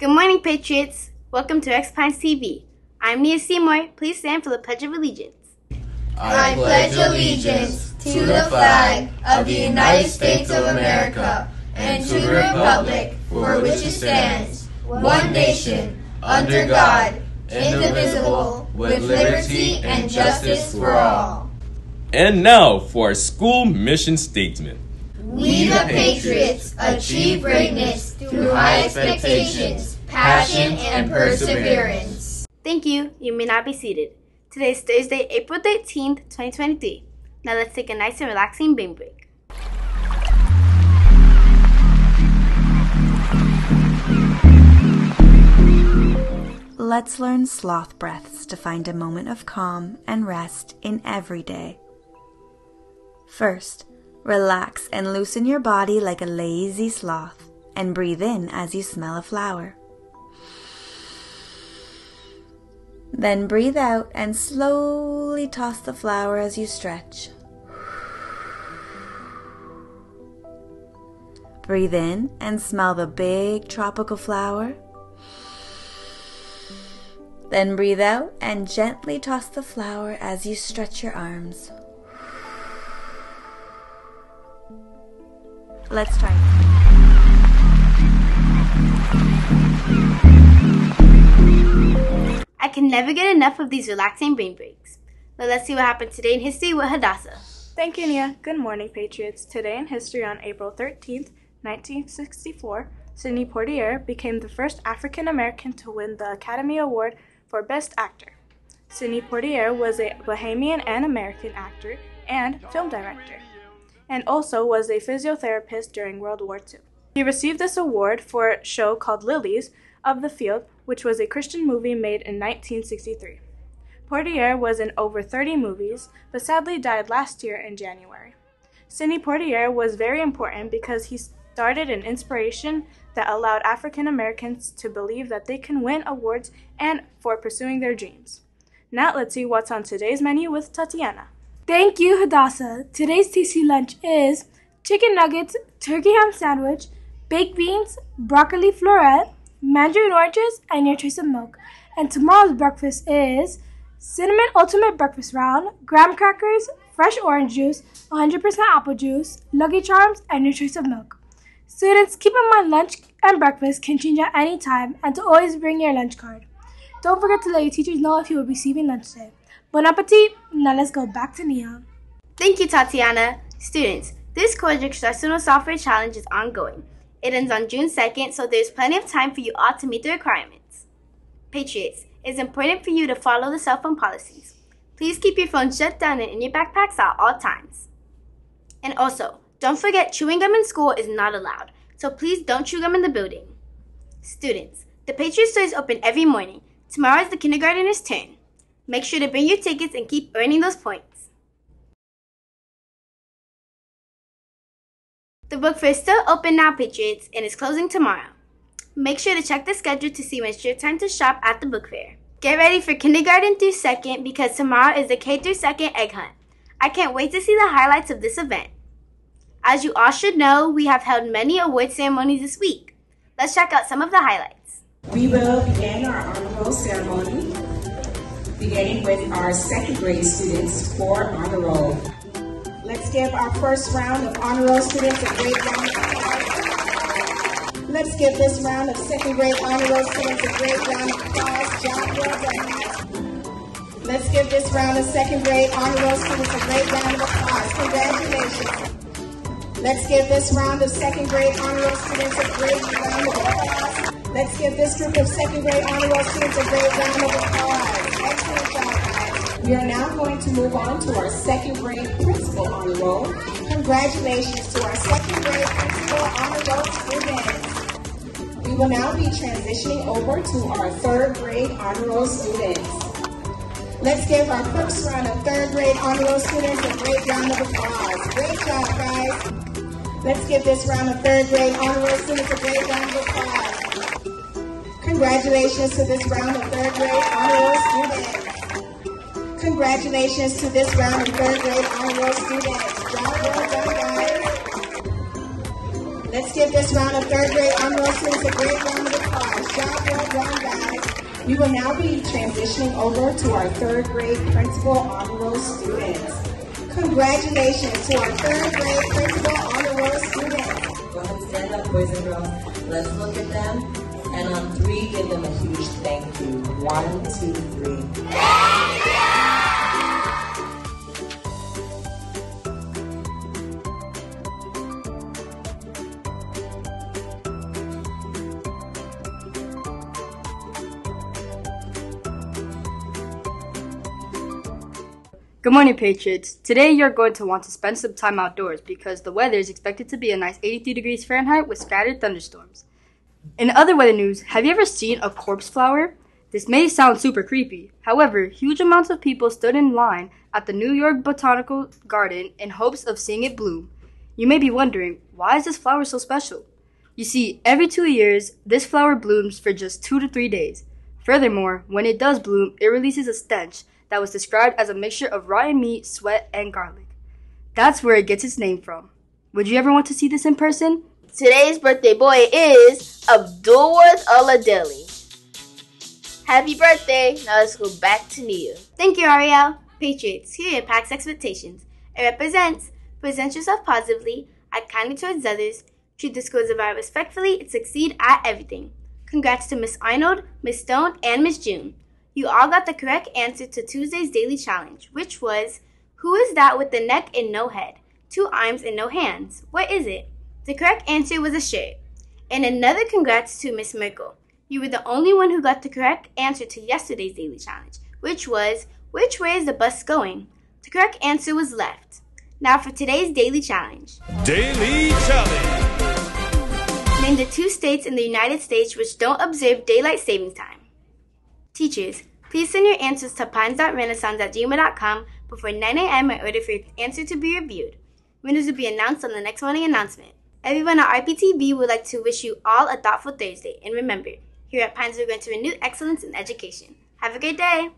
Good morning, Patriots. Welcome to X Pines TV. I'm Nia Seymour. Please stand for the Pledge of Allegiance. I pledge allegiance to the flag of the United States of America and to the republic for which it stands, one nation, under God, indivisible, with liberty and justice for all. And now for our school mission statement. We the Patriots achieve greatness through high expectations, passion, and perseverance. Thank you. You may now be seated. Today is Thursday, April 13th, 2023. Now let's take a nice and relaxing brain break. Let's learn sloth breaths to find a moment of calm and rest in every day. First, relax and loosen your body like a lazy sloth and breathe in as you smell a flower. Then breathe out and slowly toss the flower as you stretch. Breathe in and smell the big tropical flower. Then breathe out and gently toss the flower as you stretch your arms. Let's try. Can never get enough of these relaxing brain breaks. Now let's see what happened today in history with Hadassah. Thank you, Nia. Good morning, Patriots. Today in history on April 13th, 1964, Sidney Poitier became the first African American to win the Academy Award for Best Actor. Sidney Poitier was a Bahamian and American actor and film director, and also was a physiotherapist during World War II. He received this award for a show called Lilies of the Field, which was a Christian movie made in 1963. Poitier was in over 30 movies, but sadly died last year in January. Sidney Poitier was very important because he started an inspiration that allowed African Americans to believe that they can win awards and for pursuing their dreams. Now let's see what's on today's menu with Tatiana. Thank you, Hadassah. Today's tasty lunch is chicken nuggets, turkey ham sandwich, baked beans, broccoli florette, mandarin oranges, and your choice of milk. And tomorrow's breakfast is cinnamon ultimate breakfast round, graham crackers, fresh orange juice, 100% apple juice, Lucky Charms, and your choice of milk. Students, keep in mind lunch and breakfast can change at any time and to always bring your lunch card. Don't forget to let your teachers know if you will be receiving lunch today. Bon appetit! Now let's go back to Nia. Thank you, Tatiana. Students, this Codex Arsenal Software Challenge is ongoing. It ends on June 2nd, so there's plenty of time for you all to meet the requirements. Patriots, it's important for you to follow the cell phone policies. Please keep your phones shut down and in your backpacks at all times. And also, don't forget chewing gum in school is not allowed, so please don't chew gum in the building. Students, the Patriot Store is open every morning. Tomorrow is the kindergartener's turn. Make sure to bring your tickets and keep earning those points. The book fair is still open now, Patriots, and is closing tomorrow. Make sure to check the schedule to see when it's your time to shop at the book fair. Get ready for kindergarten through second because tomorrow is the K through second egg hunt. I can't wait to see the highlights of this event. As you all should know, we have held many award ceremonies this week. Let's check out some of the highlights. We will begin our honor roll ceremony, beginning with our second grade students for honor roll. Let's give our first round of honor roll students a great round of applause. Let's give this round of second grade honor roll students a great round of applause. Job well done. Let's give this round of second grade honor roll students a great round of applause. Congratulations. Let's give this round of second grade honor roll students a great round of applause. Let's give this group of second grade honor roll students a great round of applause. Excellent. We are now going to move on to our second grade principal honor roll. Congratulations to our second grade principal honor roll students. We will now be transitioning over to our third grade honor roll students. Let's give our first round of third grade honor roll students a great round of applause. Great job, guys. Let's give this round of third grade honor roll students a great round of applause. Congratulations to this round of third grade honor roll students. Congratulations to this round of third grade honor roll students. Job well done, guys. Let's give this round of third grade honor roll students a great round of applause. Job well done, guys. We will now be transitioning over to our third grade principal honor roll students. Congratulations to our third grade principal honor roll students. Go ahead and stand up, boys and girls. Let's look at them. And on three, give them a huge thank you. One, two, three. Good morning, Patriots. Today you're going to want to spend some time outdoors because the weather is expected to be a nice 83 degrees Fahrenheit with scattered thunderstorms. In other weather news, have you ever seen a corpse flower? This may sound super creepy. However, huge amounts of people stood in line at the New York Botanical Garden in hopes of seeing it bloom. You may be wondering, why is this flower so special? You see, every two years, this flower blooms for just two to three days. Furthermore, when it does bloom, it releases a stench that was described as a mixture of rotten meat, sweat, and garlic. That's where it gets its name from. Would you ever want to see this in person? Today's birthday boy is Abdulworth Aladeli. Happy birthday! Now let's go back to Nia. Thank you, Ariel. Patriots, here packs expectations. It represents present yourself positively, act kindly towards others, treat the school's environment respectfully, and succeed at everything. Congrats to Miss Arnold, Miss Stone, and Miss June. You all got the correct answer to Tuesday's daily challenge, which was Who is that with the neck and no head, two arms and no hands? What is it? The correct answer was a shirt. And another congrats to Miss Merkel. You were the only one who got the correct answer to yesterday's daily challenge, which was Which way is the bus going? The correct answer was left. Now for today's daily challenge. Daily Challenge. Name the two states in the United States which don't observe daylight saving time. Teachers, please send your answers to pines.renaissance.gmail.com before 9 a.m. in order for your answer to be reviewed. Winners will be announced on the next morning announcement. Everyone at RPTV would like to wish you all a thoughtful Thursday. And remember, here at Pines, we're going to renew excellence in education. Have a great day!